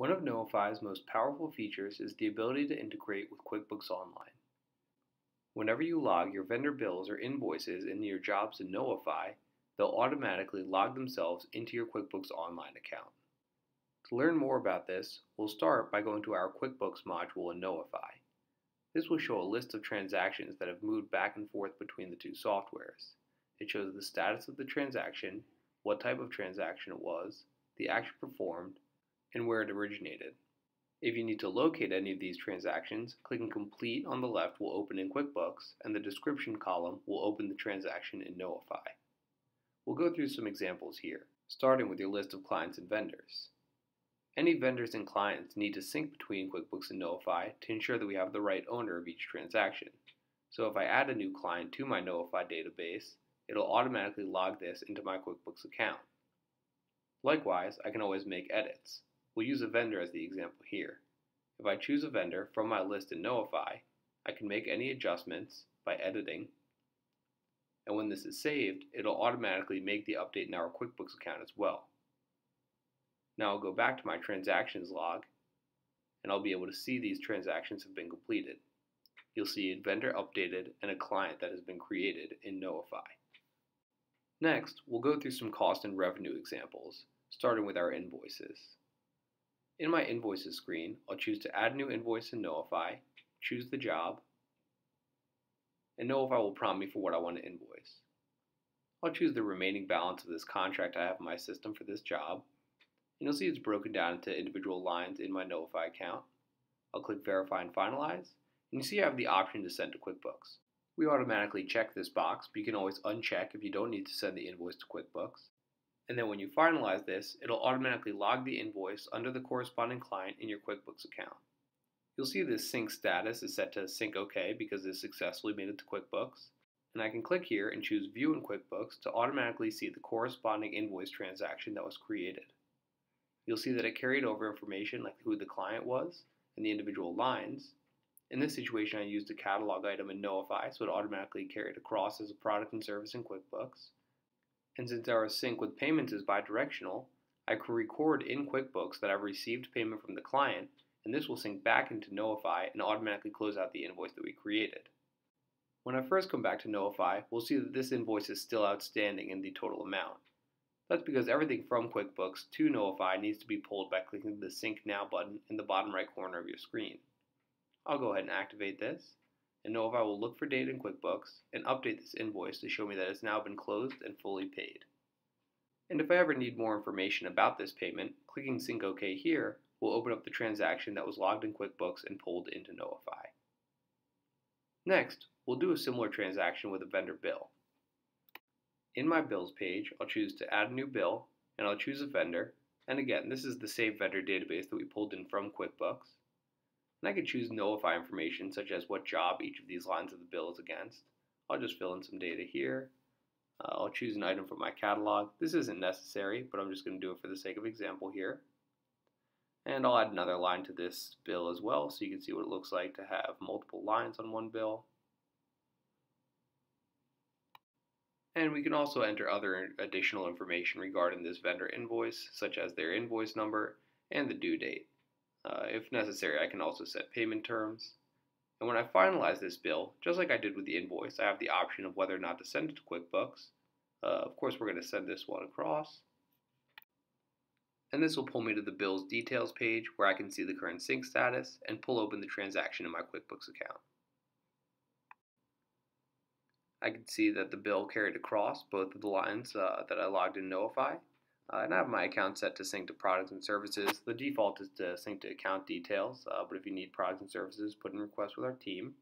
One of Knowify's most powerful features is the ability to integrate with QuickBooks Online. Whenever you log your vendor bills or invoices into your jobs in Knowify, they'll automatically log themselves into your QuickBooks Online account. To learn more about this, we'll start by going to our QuickBooks module in Knowify. This will show a list of transactions that have moved back and forth between the two softwares. It shows the status of the transaction, what type of transaction it was, the action performed, and where it originated. If you need to locate any of these transactions, clicking Complete on the left will open in QuickBooks, and the description column will open the transaction in Knowify. We'll go through some examples here, starting with your list of clients and vendors. Any vendors and clients need to sync between QuickBooks and Knowify to ensure that we have the right owner of each transaction. So if I add a new client to my Knowify database, it'll automatically log this into my QuickBooks account. Likewise, I can always make edits. We'll use a vendor as the example here. If I choose a vendor from my list in Knowify, I can make any adjustments by editing, and when this is saved, it'll automatically make the update in our QuickBooks account as well. Now I'll go back to my transactions log and I'll be able to see these transactions have been completed. You'll see a vendor updated and a client that has been created in Knowify. Next, we'll go through some cost and revenue examples, starting with our invoices. In my invoices screen, I'll choose to add a new invoice in Knowify, choose the job, and Knowify will prompt me for what I want to invoice. I'll choose the remaining balance of this contract I have in my system for this job, and you'll see it's broken down into individual lines in my Knowify account. I'll click Verify and Finalize, and you see I have the option to send to QuickBooks. We automatically check this box, but you can always uncheck if you don't need to send the invoice to QuickBooks. And then when you finalize this, it'll automatically log the invoice under the corresponding client in your QuickBooks account. You'll see this sync status is set to sync OK because it successfully made it to QuickBooks. And I can click here and choose View in QuickBooks to automatically see the corresponding invoice transaction that was created you'll see that it carried over information like who the client was and the individual lines. In this situation, I used a catalog item in Knowify, so it automatically carried across as a product and service in QuickBooks. And since our sync with payments is bidirectional, I can record in QuickBooks that I've received payment from the client, and this will sync back into Knowify and automatically close out the invoice that we created. When I first come back to Knowify, we'll see that this invoice is still outstanding in the total amount. That's because everything from QuickBooks to Knowify needs to be pulled by clicking the Sync Now button in the bottom right corner of your screen. I'll go ahead and activate this, and Knowify will look for data in QuickBooks and update this invoice to show me that it's now been closed and fully paid. And if I ever need more information about this payment, clicking Sync OK here will open up the transaction that was logged in QuickBooks and pulled into Knowify. Next, we'll do a similar transaction with a vendor bill. In my bills page, I'll choose to add a new bill, and I'll choose a vendor. And again, this is the same vendor database that we pulled in from QuickBooks. And I can choose Knowify information, such as what job each of these lines of the bill is against. I'll just fill in some data here. Uh, I'll choose an item from my catalog. This isn't necessary, but I'm just going to do it for the sake of example here. And I'll add another line to this bill as well, so you can see what it looks like to have multiple lines on one bill. And we can also enter other additional information regarding this vendor invoice, such as their invoice number and the due date. Uh, if necessary, I can also set payment terms. And when I finalize this bill, just like I did with the invoice, I have the option of whether or not to send it to QuickBooks. Uh, of course, we're going to send this one across. And this will pull me to the bill's details page where I can see the current sync status and pull open the transaction in my QuickBooks account. I can see that the bill carried across both of the lines uh, that I logged in Knowify. Uh, and I have my account set to sync to products and services. The default is to sync to account details, uh, but if you need products and services, put in request with our team.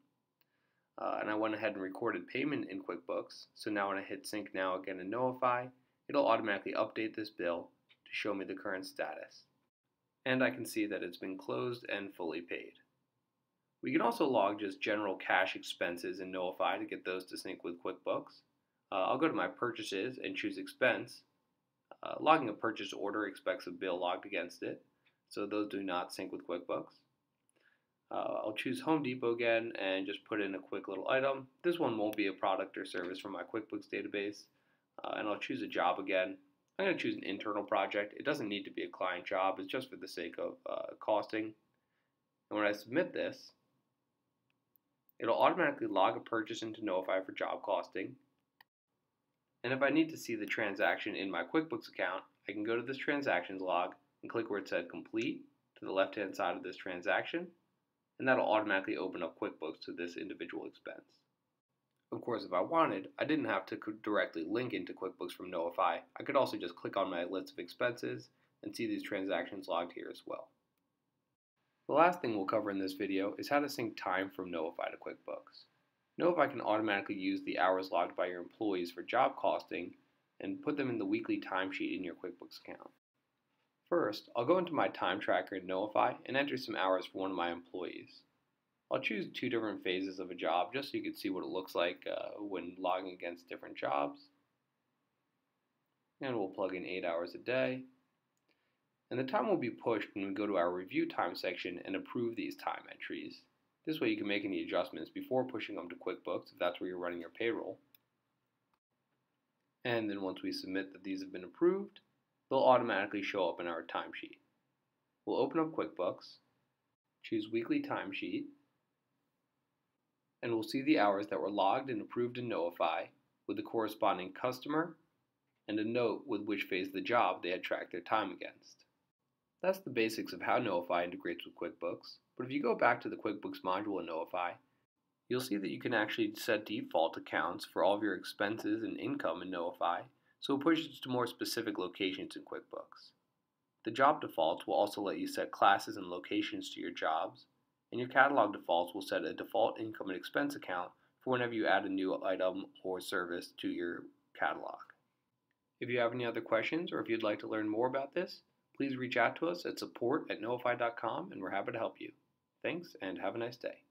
Uh, and I went ahead and recorded payment in QuickBooks. So now when I hit sync now again in Knowify, it'll automatically update this bill to show me the current status. And I can see that it's been closed and fully paid. We can also log just general cash expenses in Knowify to get those to sync with QuickBooks. Uh, I'll go to my purchases and choose expense. Uh, logging a purchase order expects a bill logged against it, so those do not sync with QuickBooks. Uh, I'll choose Home Depot again and just put in a quick little item. This one won't be a product or service from my QuickBooks database. Uh, and I'll choose a job again. I'm going to choose an internal project. It doesn't need to be a client job. It's just for the sake of uh, costing. And when I submit this, it'll automatically log a purchase into Knowify for job costing. And if I need to see the transaction in my QuickBooks account, I can go to this transactions log and click where it said complete to the left hand side of this transaction, and that'll automatically open up QuickBooks to this individual expense. Of course, if I wanted, I didn't have to directly link into QuickBooks from Knowify. I could also just click on my list of expenses and see these transactions logged here as well. The last thing we'll cover in this video is how to sync time from Knowify to QuickBooks. Knowify can automatically use the hours logged by your employees for job costing and put them in the weekly timesheet in your QuickBooks account. First, I'll go into my time tracker in Knowify and enter some hours for one of my employees. I'll choose two different phases of a job just so you can see what it looks like uh, when logging against different jobs. And we'll plug in 8 hours a day. And the time will be pushed when we go to our review time section and approve these time entries. This way you can make any adjustments before pushing them to QuickBooks if that's where you're running your payroll. And then once we submit that these have been approved, they'll automatically show up in our timesheet. We'll open up QuickBooks, choose Weekly Timesheet, and we'll see the hours that were logged and approved in Knowify with the corresponding customer and a note with which phase of the job they had tracked their time against. That's the basics of how Knowify integrates with QuickBooks, but if you go back to the QuickBooks module in Knowify, you'll see that you can actually set default accounts for all of your expenses and income in Knowify, so it pushes to more specific locations in QuickBooks. The job defaults will also let you set classes and locations to your jobs, and your catalog defaults will set a default income and expense account for whenever you add a new item or service to your catalog. If you have any other questions or if you'd like to learn more about this, please reach out to us at support at knowify.com and we're happy to help you. Thanks and have a nice day.